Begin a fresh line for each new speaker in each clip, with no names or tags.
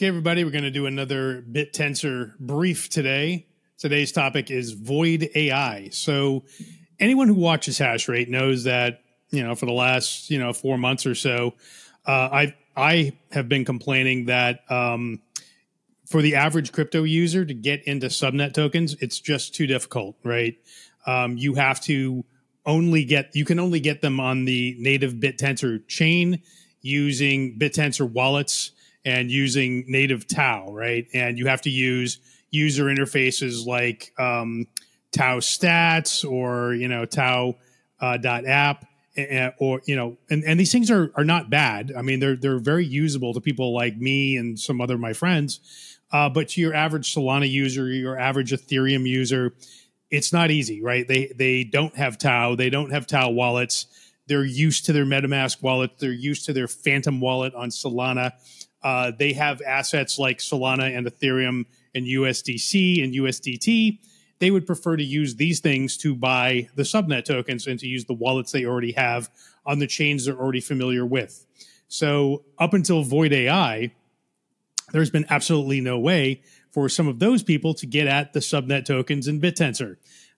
Okay, everybody, we're going to do another BitTensor brief today. Today's topic is Void AI. So, anyone who watches Hashrate knows that you know for the last you know four months or so, uh, I I have been complaining that um, for the average crypto user to get into subnet tokens, it's just too difficult, right? Um, you have to only get you can only get them on the native BitTensor chain using BitTensor wallets and using native TAO, right? And you have to use user interfaces like um, Taostats or you know TAO uh, dot app. or you know, and, and these things are are not bad. I mean, they're they're very usable to people like me and some other of my friends. Uh, but to your average Solana user, your average Ethereum user, it's not easy, right? They they don't have TAO, they don't have TAO wallets. They're used to their MetaMask wallet. They're used to their Phantom wallet on Solana. Uh, they have assets like Solana and Ethereum and USDC and USDT. They would prefer to use these things to buy the subnet tokens and to use the wallets they already have on the chains they're already familiar with. So, up until Void AI, there's been absolutely no way for some of those people to get at the subnet tokens in BitTensor.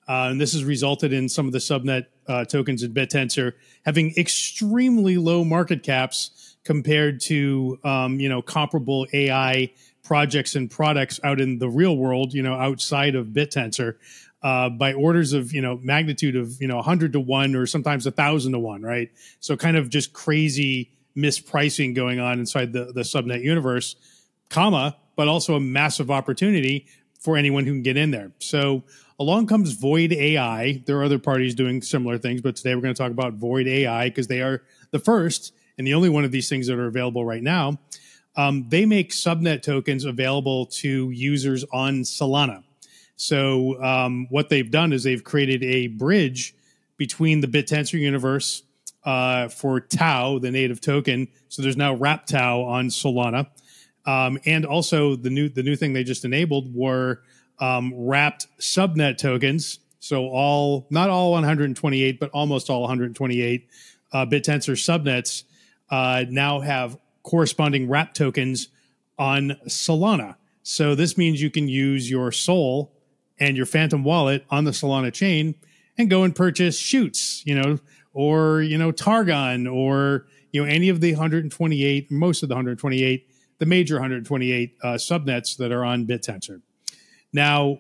Uh, and this has resulted in some of the subnet uh, tokens in BitTensor having extremely low market caps compared to um, you know comparable AI projects and products out in the real world, you know, outside of BitTensor, uh, by orders of you know magnitude of you know 100 to one or sometimes a thousand to one, right? So kind of just crazy mispricing going on inside the the subnet universe, comma, but also a massive opportunity for anyone who can get in there. So along comes Void AI. There are other parties doing similar things, but today we're going to talk about Void AI because they are the first and the only one of these things that are available right now, um, they make subnet tokens available to users on Solana. So um, what they've done is they've created a bridge between the BitTensor universe uh, for TAO, the native token. So there's now Wrap TAO on Solana, um, and also the new the new thing they just enabled were um, wrapped subnet tokens. So all not all 128, but almost all 128 uh, BitTensor subnets uh, now have corresponding wrap tokens on Solana. So this means you can use your SOL and your Phantom wallet on the Solana chain and go and purchase Chutes, you know, or you know Targon, or you know any of the 128, most of the 128, the major 128 uh, subnets that are on BitTensor. Now,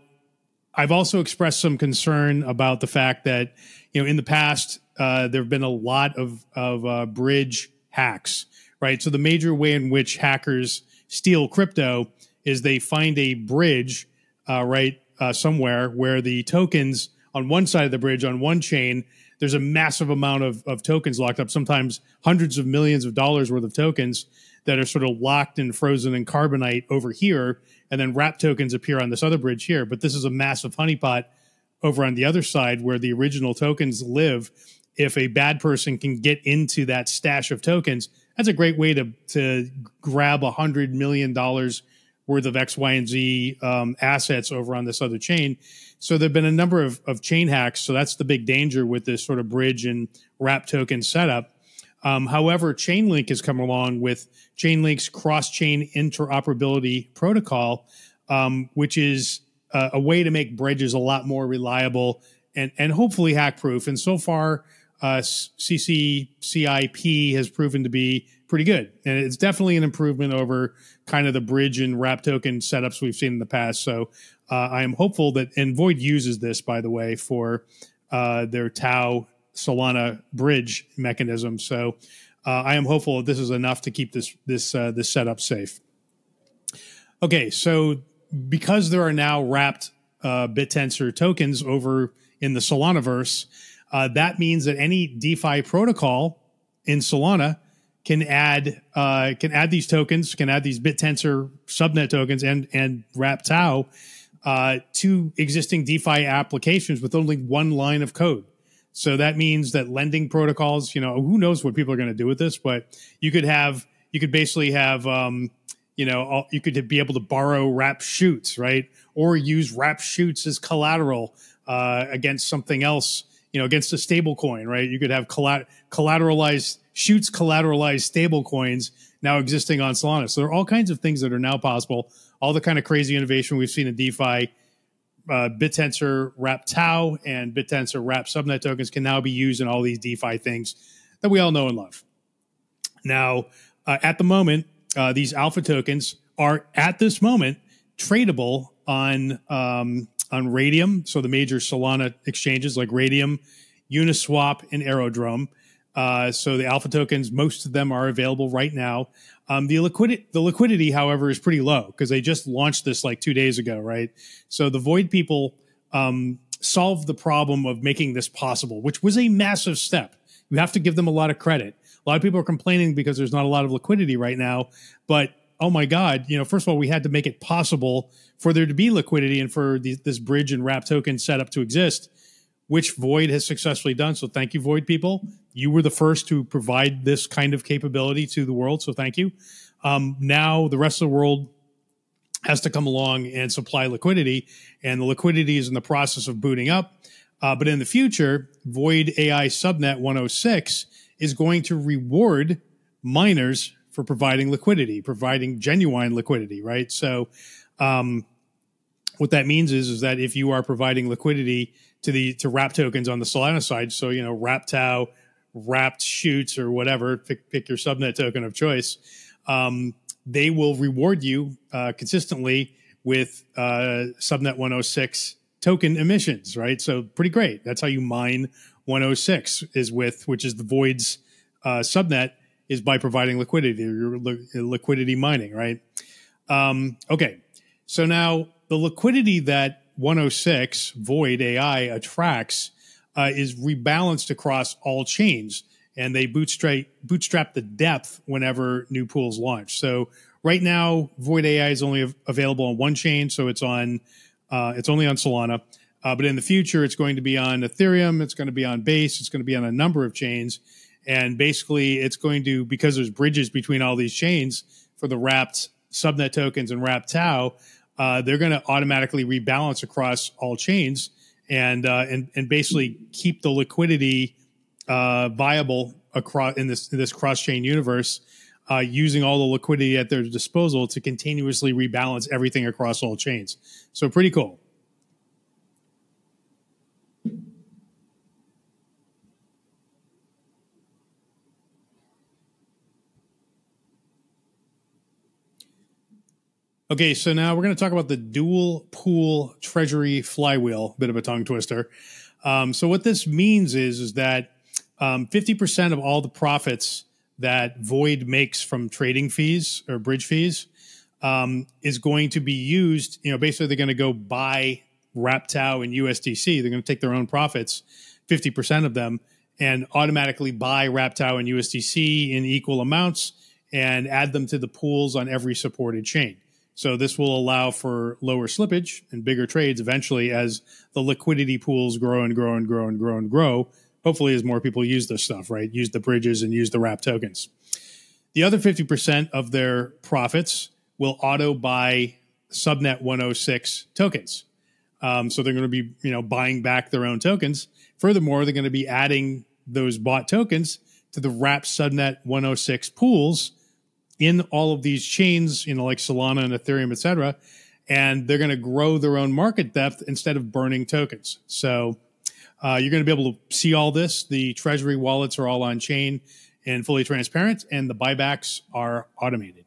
I've also expressed some concern about the fact that you know in the past uh, there have been a lot of of uh, bridge hacks, right? So the major way in which hackers steal crypto is they find a bridge, uh, right, uh, somewhere where the tokens on one side of the bridge on one chain, there's a massive amount of, of tokens locked up, sometimes hundreds of millions of dollars worth of tokens that are sort of locked and frozen in carbonite over here. And then wrap tokens appear on this other bridge here. But this is a massive honeypot over on the other side where the original tokens live if a bad person can get into that stash of tokens, that's a great way to to grab a hundred million dollars worth of X, Y, and Z um, assets over on this other chain. So there've been a number of, of chain hacks. So that's the big danger with this sort of bridge and wrap token setup. Um, however, Chainlink has come along with Chainlink's cross-chain interoperability protocol, um, which is a, a way to make bridges a lot more reliable and and hopefully hack proof. And so far, uh, CCIP has proven to be pretty good. And it's definitely an improvement over kind of the bridge and wrap token setups we've seen in the past. So uh, I am hopeful that, and Void uses this, by the way, for uh, their TAO Solana bridge mechanism. So uh, I am hopeful that this is enough to keep this this uh, this setup safe. Okay, so because there are now wrapped uh, BitTensor tokens over in the Solanaverse, uh, that means that any DeFi protocol in Solana can add uh, can add these tokens, can add these BitTensor subnet tokens and and wrap TAO uh, to existing DeFi applications with only one line of code. So that means that lending protocols, you know, who knows what people are going to do with this, but you could have you could basically have um, you know all, you could be able to borrow wrap Chutes, right, or use wrap Chutes as collateral uh, against something else you know, against a stable coin, right? You could have collateralized Chutes collateralized stable coins now existing on Solana. So there are all kinds of things that are now possible. All the kind of crazy innovation we've seen in DeFi. Uh, BitTensor Wrap TAO and BitTensor Wrap subnet tokens can now be used in all these DeFi things that we all know and love. Now, uh, at the moment, uh, these alpha tokens are at this moment tradable on um, on Raydium, so the major Solana exchanges like Raydium, Uniswap, and Aerodrome. Uh, so the alpha tokens, most of them are available right now. Um, the liquidity, the liquidity, however, is pretty low because they just launched this like two days ago, right? So the Void people um, solved the problem of making this possible, which was a massive step. You have to give them a lot of credit. A lot of people are complaining because there's not a lot of liquidity right now, but oh my God, you know, first of all, we had to make it possible for there to be liquidity and for the, this bridge and wrap token setup to exist, which Void has successfully done. So thank you, Void people. You were the first to provide this kind of capability to the world. So thank you. Um, now the rest of the world has to come along and supply liquidity, and the liquidity is in the process of booting up. Uh, but in the future, Void AI Subnet 106 is going to reward miners for providing liquidity, providing genuine liquidity, right? So, um, what that means is is that if you are providing liquidity to the to wrap tokens on the Solana side, so you know wrap TAO, wrapped Chutes or whatever, pick, pick your subnet token of choice, um, they will reward you uh, consistently with uh, subnet 106 token emissions, right? So pretty great. That's how you mine 106 is with which is the voids uh, subnet is by providing liquidity or liquidity mining, right? Um, okay, so now the liquidity that 106 Void AI attracts uh, is rebalanced across all chains, and they bootstrap bootstrap the depth whenever new pools launch. So right now, Void AI is only available on one chain, so it's on uh, it's only on Solana. Uh, but in the future, it's going to be on Ethereum, it's going to be on Base, it's going to be on a number of chains. And basically, it's going to, because there's bridges between all these chains for the wrapped subnet tokens and wrapped TAO, uh, they're going to automatically rebalance across all chains and, uh, and, and basically keep the liquidity uh, viable across in this, in this cross chain universe. Uh, using all the liquidity at their disposal to continuously rebalance everything across all chains. So pretty cool. Okay, so now we're going to talk about the dual pool treasury flywheel, bit of a tongue twister. Um, so what this means is is that um, 50% of all the profits that Void makes from trading fees or bridge fees um, is going to be used. You know, basically they're going to go buy RapTau and USDC. They're going to take their own profits, 50% of them, and automatically buy RapTau and USDC in equal amounts and add them to the pools on every supported chain. So this will allow for lower slippage and bigger trades eventually as the liquidity pools grow and grow and grow and grow and grow. Hopefully, as more people use this stuff, right? Use the bridges and use the wrap tokens. The other 50% of their profits will auto buy subnet 106 tokens. Um, so they're going to be, you know, buying back their own tokens. Furthermore, they're going to be adding those bought tokens to the wrap subnet 106 pools in all of these chains, you know, like Solana and Ethereum, et cetera, and they're going to grow their own market depth instead of burning tokens. So uh, you're going to be able to see all this. The treasury wallets are all on chain and fully transparent, and the buybacks are automated.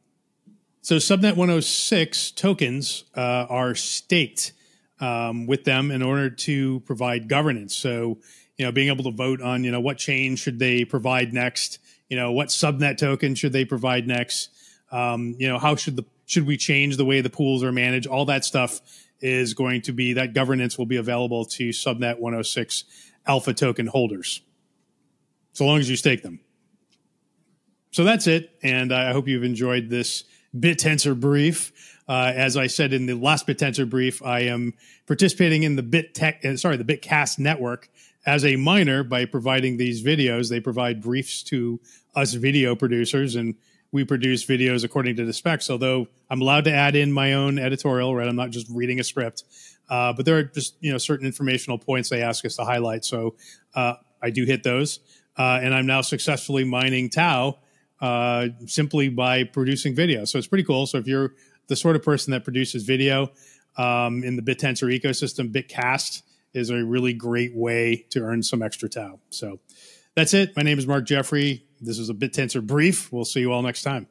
So Subnet 106 tokens uh, are staked um, with them in order to provide governance. So you know, being able to vote on you know what chain should they provide next you know what subnet token should they provide next? Um, you know how should the should we change the way the pools are managed? All that stuff is going to be that governance will be available to subnet 106 alpha token holders. So long as you stake them. So that's it. And i hope you've enjoyed this bittensor brief. Uh, as I said in the last BitTensor brief, I am participating in the BitTech, uh, sorry, the BitCast network as a miner by providing these videos. They provide briefs to us video producers, and we produce videos according to the specs. Although I'm allowed to add in my own editorial, right? I'm not just reading a script, uh, but there are just you know certain informational points they ask us to highlight. So uh, I do hit those, uh, and I'm now successfully mining TAO uh, simply by producing video. So it's pretty cool. So if you're the sort of person that produces video um, in the BitTensor ecosystem, Bitcast is a really great way to earn some extra TAO. So that's it. My name is Mark Jeffrey. This is a BitTensor brief. We'll see you all next time.